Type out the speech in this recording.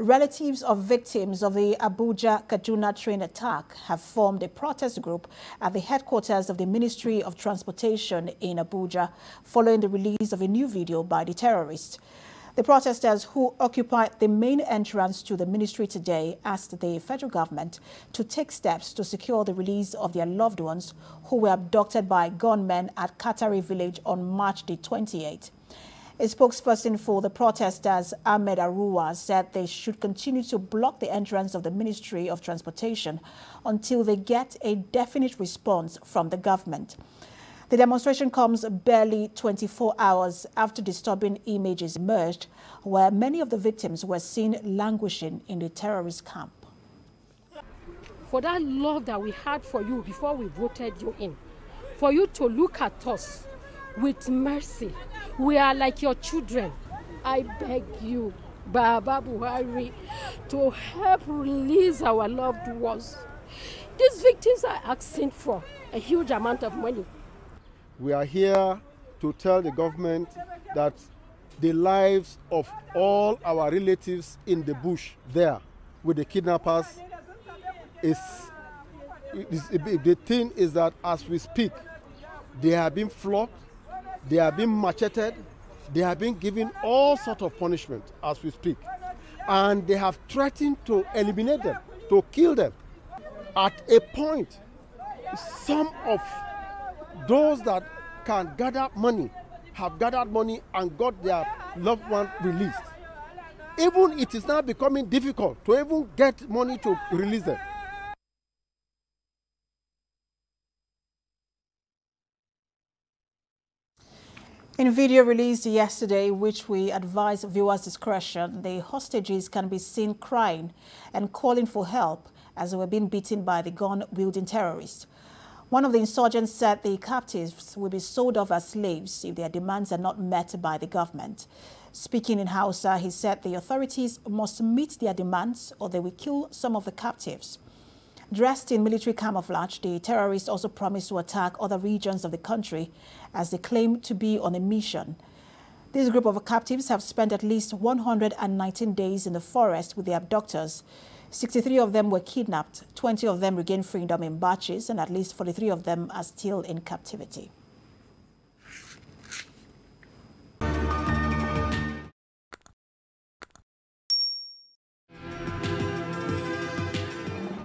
Relatives of victims of the Abuja Kaduna train attack have formed a protest group at the headquarters of the Ministry of Transportation in Abuja following the release of a new video by the terrorists. The protesters who occupied the main entrance to the ministry today asked the federal government to take steps to secure the release of their loved ones who were abducted by gunmen at Katari village on March the 28th. A spokesperson for the protesters, Ahmed Aruwa, said they should continue to block the entrance of the Ministry of Transportation until they get a definite response from the government. The demonstration comes barely 24 hours after disturbing images emerged where many of the victims were seen languishing in the terrorist camp. For that love that we had for you before we voted you in, for you to look at us with mercy. We are like your children. I beg you, Baba Buhari, to help release our loved ones. These victims are asking for a huge amount of money. We are here to tell the government that the lives of all our relatives in the bush there with the kidnappers is, is the thing is that as we speak, they have been flogged, they are being macheted. They are being given all sorts of punishment as we speak. And they have threatened to eliminate them, to kill them. At a point, some of those that can gather money have gathered money and got their loved one released. Even it is now becoming difficult to even get money to release them. In a video released yesterday, which we advise viewers' discretion, the hostages can be seen crying and calling for help as they were being beaten by the gun-wielding terrorists. One of the insurgents said the captives will be sold off as slaves if their demands are not met by the government. Speaking in Hausa, he said the authorities must meet their demands or they will kill some of the captives. Dressed in military camouflage, the terrorists also promised to attack other regions of the country as they claim to be on a mission. This group of captives have spent at least 119 days in the forest with the abductors. 63 of them were kidnapped, 20 of them regained freedom in batches, and at least 43 of them are still in captivity.